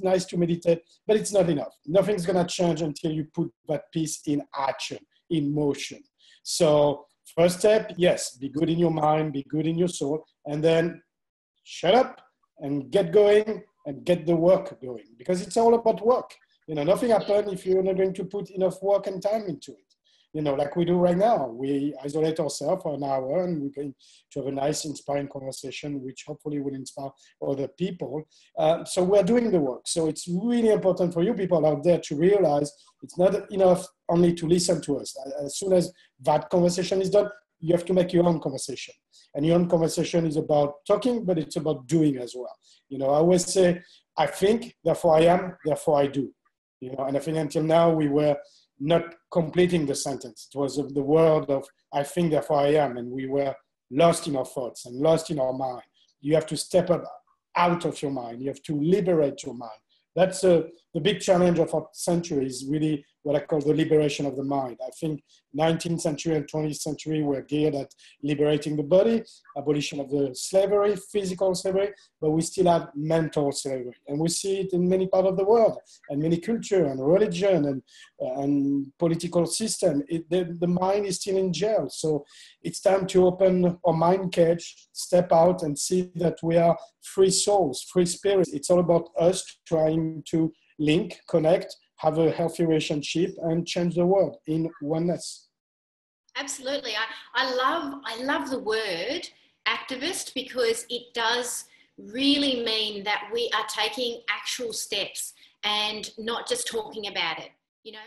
nice to meditate, but it's not enough. Nothing's going to change until you put that piece in action, in motion. So, first step, yes, be good in your mind, be good in your soul, and then shut up and get going and get the work going because it's all about work. You know, nothing happens if you're not going to put enough work and time into it you know, like we do right now. We isolate ourselves for an hour and we're going to have a nice, inspiring conversation, which hopefully will inspire other people. Uh, so we're doing the work. So it's really important for you people out there to realize it's not enough only to listen to us. As soon as that conversation is done, you have to make your own conversation. And your own conversation is about talking, but it's about doing as well. You know, I always say, I think, therefore I am, therefore I do. You know, and I think until now we were not completing the sentence. It was the world of I think, therefore I am, and we were lost in our thoughts and lost in our mind. You have to step up out of your mind. You have to liberate your mind. That's uh, the big challenge of our century is really what I call the liberation of the mind. I think 19th century and 20th century were geared at liberating the body, abolition of the slavery, physical slavery, but we still have mental slavery. And we see it in many parts of the world and many culture and religion and, uh, and political system. It, the, the mind is still in jail. So it's time to open our mind cage, step out and see that we are free souls, free spirits. It's all about us trying to link, connect, have a healthy relationship and change the world in oneness absolutely. I, I love i love the word activist because it does really mean that we are taking actual steps and not just talking about it you know